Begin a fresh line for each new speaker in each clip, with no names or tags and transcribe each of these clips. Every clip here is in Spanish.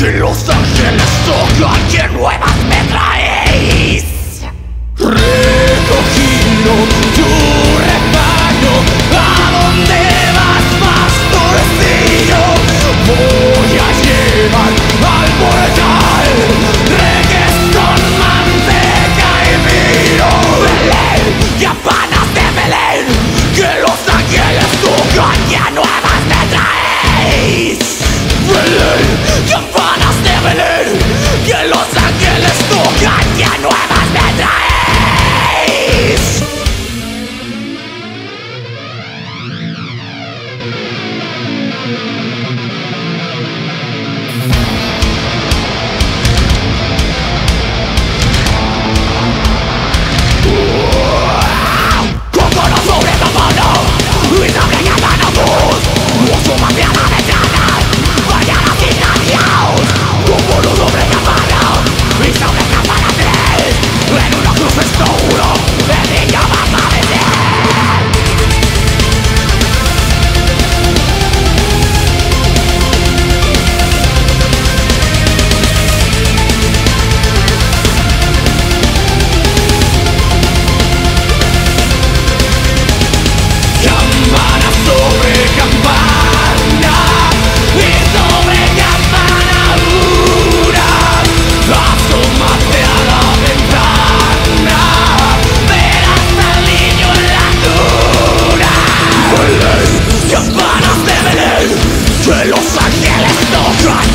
Quiero sangre, soga lleno venir, que los ángeles tocan, que nuevas vendrán.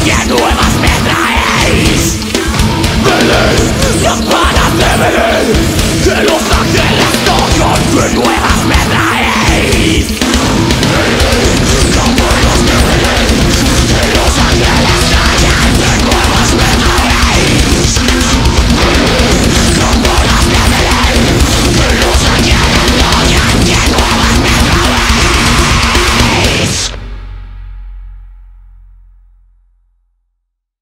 Jedul vas metrál